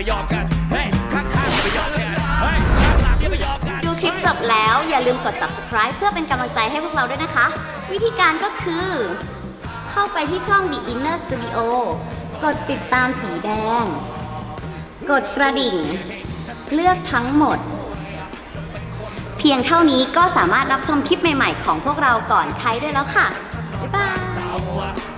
ไปยอมกันเฮ้ยข้างๆอย่ไปยอมกันเฮ้ยข้างหลังไปยอมกันดูคลิปจบแล้วอย่าลืมกด subscribe เพื่อเป็นกำลังใจให้พวกเราด้วยนะคะ วิธีการก็คือ เข้าไปที่ช่อง The Inner Studio กดติดตามสีแดง กดกระดิ่ง เลือกทั้งหมด เพียงเท่านี้ก็สามารถรับชมคลิปใหม่ ๆ ของพวกเราก่อนใครได้แล้วค่ะ บ๊ายบาย